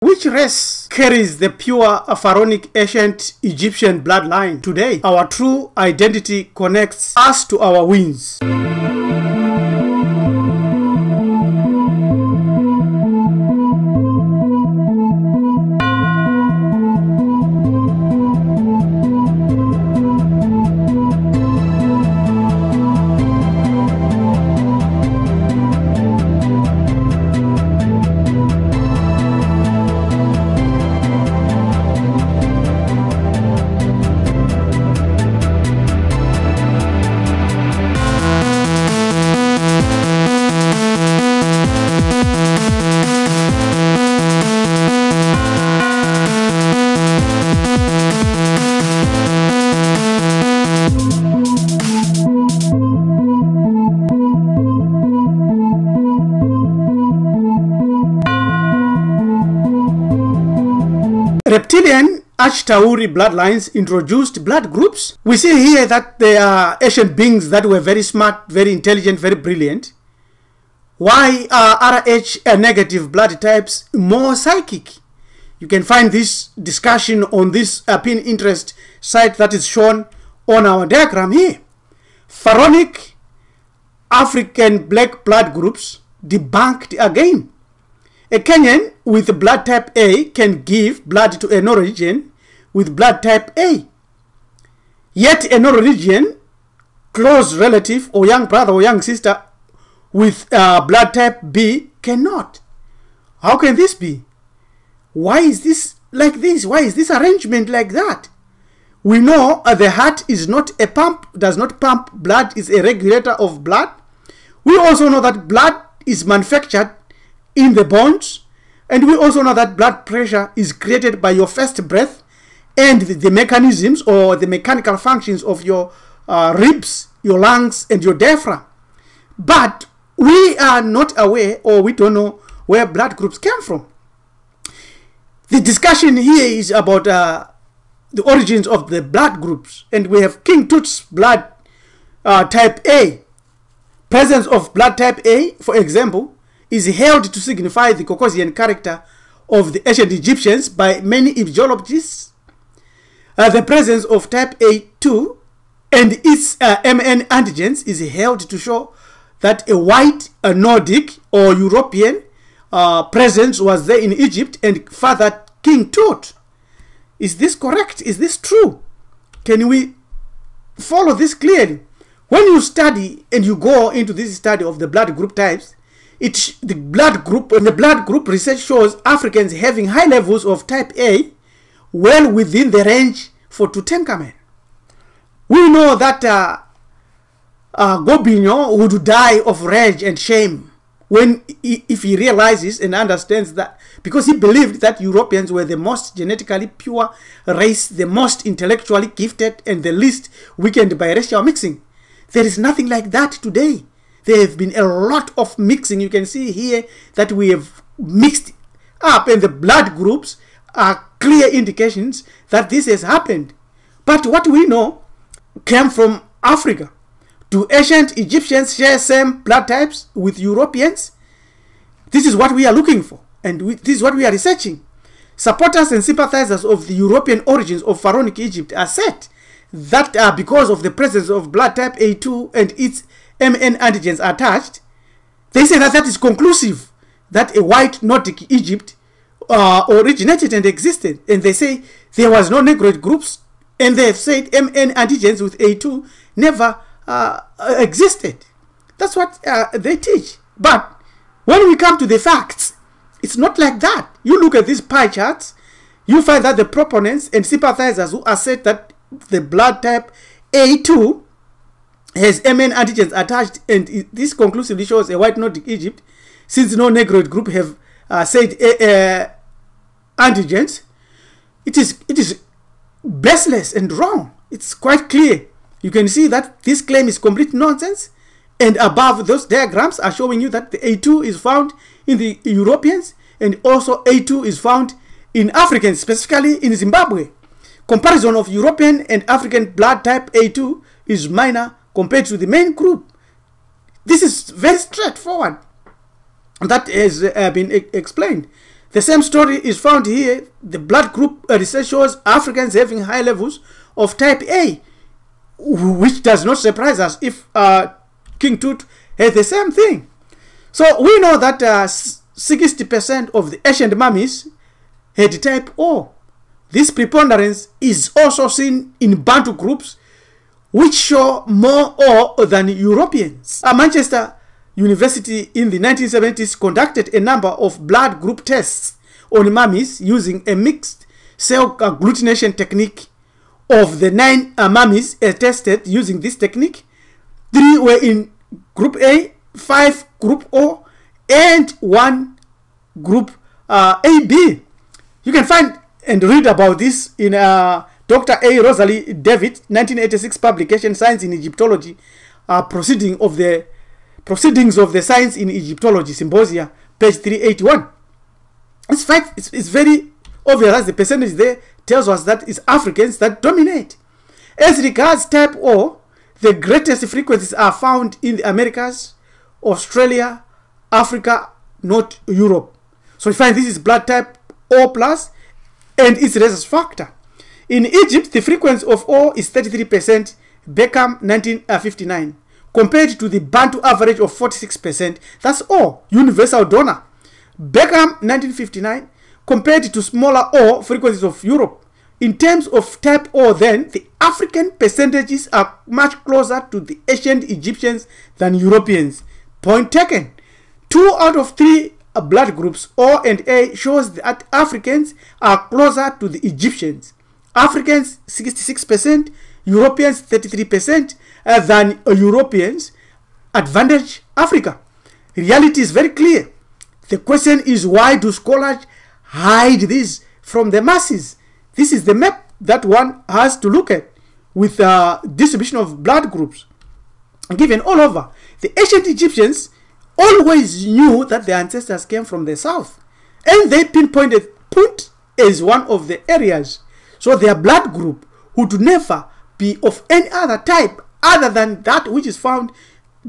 Which race carries the pure pharaonic ancient Egyptian bloodline today? Our true identity connects us to our wings. Reptilian Achtauri bloodlines introduced blood groups. We see here that they are ancient beings that were very smart, very intelligent, very brilliant. Why are RH negative blood types more psychic? You can find this discussion on this uh, Pinterest site that is shown on our diagram here. Pharaonic African black blood groups debunked again. A Kenyan with blood type A can give blood to a Norwegian with blood type A. Yet a Norwegian close relative or young brother or young sister with uh, blood type B cannot. How can this be? Why is this like this? Why is this arrangement like that? We know uh, the heart is not a pump, does not pump blood, is a regulator of blood. We also know that blood is manufactured in the bones. And we also know that blood pressure is created by your first breath and the, the mechanisms or the mechanical functions of your uh, ribs, your lungs, and your diaphragm. But we are not aware or we don't know where blood groups came from. The discussion here is about uh, the origins of the blood groups. And we have King Tut's blood uh, type A. Presence of blood type A, for example, is held to signify the Caucasian character of the ancient Egyptians by many Egyptologists. Uh, the presence of type A2 and its uh, MN antigens is held to show that a white, a Nordic, or European uh, presence was there in Egypt and fathered King Tut. Is this correct? Is this true? Can we follow this clearly? When you study and you go into this study of the blood group types, it the blood group the blood group research shows Africans having high levels of type A well within the range for Tutankhamen. We know that uh, uh, would die of rage and shame when if he realizes and understands that because he believed that Europeans were the most genetically pure race, the most intellectually gifted, and the least weakened by racial mixing. There is nothing like that today. There have been a lot of mixing. You can see here that we have mixed up, and the blood groups are clear indications that this has happened. But what we know came from Africa. Do ancient Egyptians share same blood types with Europeans? This is what we are looking for, and we, this is what we are researching. Supporters and sympathizers of the European origins of pharaonic Egypt are said that because of the presence of blood type A2 and its MN antigens attached, they say that that is conclusive that a white Nordic Egypt uh, originated and existed. And they say there was no Negroid groups, and they have said MN antigens with A2 never uh, existed. That's what uh, they teach. But when we come to the facts, it's not like that. You look at these pie charts, you find that the proponents and sympathizers who assert that the blood type A2 has MN antigens attached, and this conclusively shows a white Nordic Egypt, since no Negroid group have uh, said uh, antigens. It is it is baseless and wrong. It's quite clear. You can see that this claim is complete nonsense. And above those diagrams are showing you that the A2 is found in the Europeans and also A2 is found in Africans, specifically in Zimbabwe. Comparison of European and African blood type A2 is minor compared to the main group. This is very straightforward. That has uh, been e explained. The same story is found here. The blood group research shows Africans having high levels of type A, which does not surprise us if uh, King Tut has the same thing. So we know that 60% uh, of the ancient mummies had type O. This preponderance is also seen in Bantu groups, which show more O than Europeans. A Manchester University in the 1970s conducted a number of blood group tests on mummies using a mixed cell agglutination technique. Of the nine uh, mummies tested using this technique, three were in group A, five group O, and one group uh, AB. You can find and read about this in uh, Dr. A. Rosalie David, 1986 publication, Science in Egyptology, uh, proceeding of the Proceedings of the Science in Egyptology Symposia, page 381. It's fact, it's, it's very obvious the percentage there tells us that it's Africans that dominate. As regards type O, the greatest frequencies are found in the Americas, Australia, Africa, not Europe. So you find this is blood type O plus and its rhesus factor. In Egypt, the frequency of O is 33%, Beckham 1959 uh, compared to the Bantu average of 46%. That's all, universal donor. Beckham 1959 compared to smaller O frequencies of Europe. In terms of type O then, the African percentages are much closer to the ancient Egyptians than Europeans. Point taken. Two out of three uh, blood groups O and A shows that Africans are closer to the Egyptians. Africans 66%, Europeans 33%, uh, than Europeans advantage Africa. Reality is very clear. The question is why do scholars hide this from the masses? This is the map that one has to look at with uh, distribution of blood groups given all over. The ancient Egyptians always knew that their ancestors came from the south and they pinpointed Punt as one of the areas. So their blood group would never be of any other type other than that which is found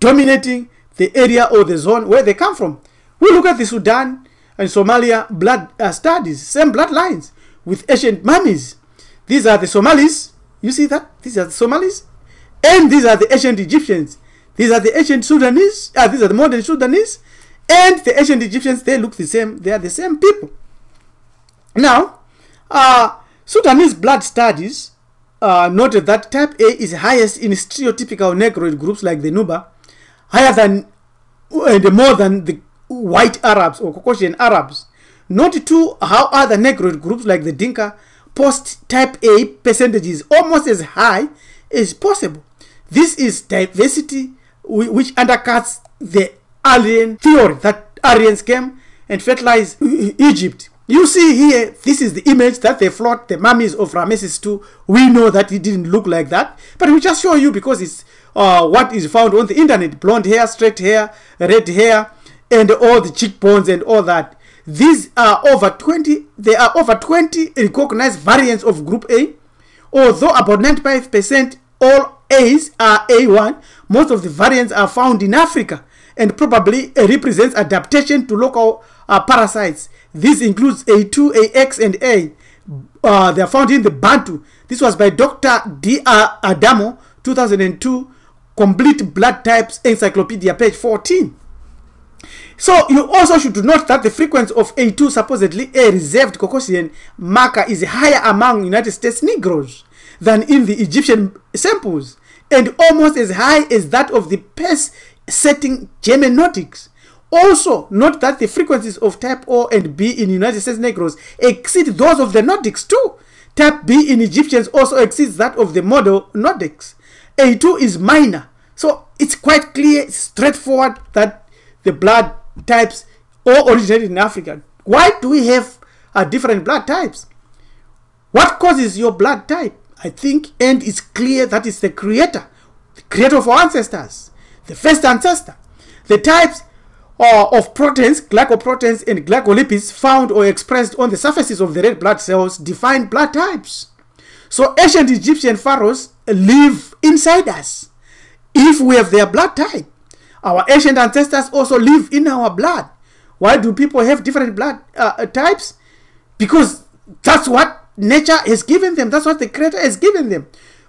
dominating the area or the zone where they come from. We look at the Sudan and Somalia blood uh, studies, same bloodlines with ancient mummies. These are the Somalis. You see that? These are the Somalis. And these are the ancient Egyptians. These are the ancient Sudanese. Uh, these are the modern Sudanese. And the ancient Egyptians, they look the same. They are the same people. Now, uh, Sudanese blood studies uh, noted that type A is highest in stereotypical Negroid groups like the Nuba, higher than and more than the white Arabs or Caucasian Arabs. Note too how other Negroid groups like the Dinka post type A percentages almost as high as possible. This is diversity which undercuts the Aryan theory that Aryans came and fertilized Egypt. You see here, this is the image that they float the mummies of Ramesses II. We know that it didn't look like that, but we just show you because it's uh, what is found on the internet. Blonde hair, straight hair, red hair, and all the cheekbones and all that. These are over 20, there are over 20 recognized variants of group A. Although about 95% all A's are A1, most of the variants are found in Africa and probably represents adaptation to local uh, parasites. This includes A2, AX, and A. Uh, they are found in the Bantu. This was by Dr. D. R. Adamo, 2002, Complete Blood Types Encyclopedia, page 14. So you also should note that the frequency of A2, supposedly a reserved Caucasian marker, is higher among United States Negroes than in the Egyptian samples, and almost as high as that of the PES setting German Nordics. Also, note that the frequencies of type O and B in United States Negroes exceed those of the Nordics too. Type B in Egyptians also exceeds that of the model Nordics. A2 is minor. So it's quite clear, straightforward that the blood types all originated in Africa. Why do we have uh, different blood types? What causes your blood type? I think, and it's clear that it's the creator, the creator of our ancestors, the first ancestor. The types uh, of proteins, glycoproteins, and glycolipids found or expressed on the surfaces of the red blood cells define blood types. So ancient Egyptian pharaohs live inside us. If we have their blood type, our ancient ancestors also live in our blood. Why do people have different blood uh, types? Because that's what nature has given them. That's what the creator has given them.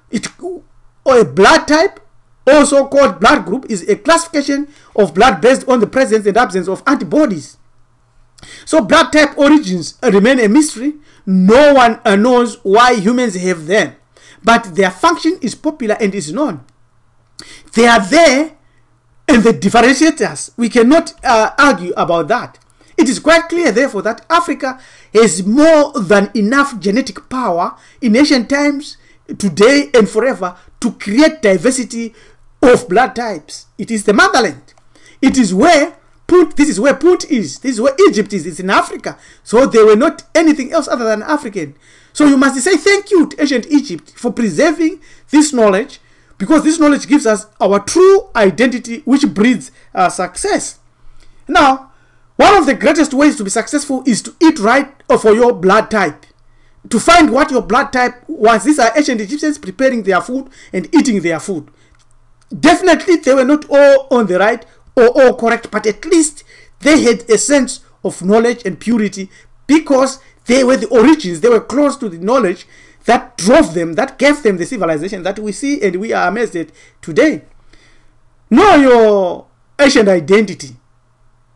It or a blood type, also called blood group, is a classification of blood based on the presence and absence of antibodies. So blood type origins remain a mystery. No one knows why humans have them, but their function is popular and is known. They are there and they differentiate us. We cannot uh, argue about that. It is quite clear, therefore, that Africa has more than enough genetic power in ancient times, today, and forever to create diversity of blood types. It is the motherland. It is where Put, this is where Put is. This is where Egypt is. It's in Africa. So they were not anything else other than African. So you must say thank you to ancient Egypt for preserving this knowledge because this knowledge gives us our true identity which breeds uh, success. Now, one of the greatest ways to be successful is to eat right for your blood type. To find what your blood type was. These are ancient Egyptians preparing their food and eating their food. Definitely they were not all on the right or all correct, but at least they had a sense of knowledge and purity because they were the origins, they were close to the knowledge that drove them, that gave them the civilization that we see and we are amazed at today. Know your ancient identity.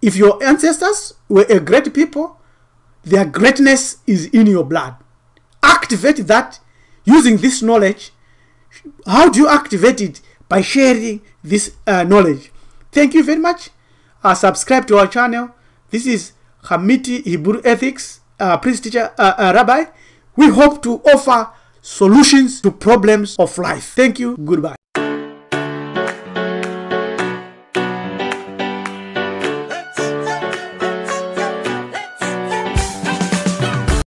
If your ancestors were a great people, their greatness is in your blood. Activate that using this knowledge. How do you activate it? By sharing this uh, knowledge. Thank you very much. Uh, subscribe to our channel. This is Hamiti Hebrew Ethics, uh, priest teacher, uh, uh, rabbi. We hope to offer solutions to problems of life. Thank you. Goodbye.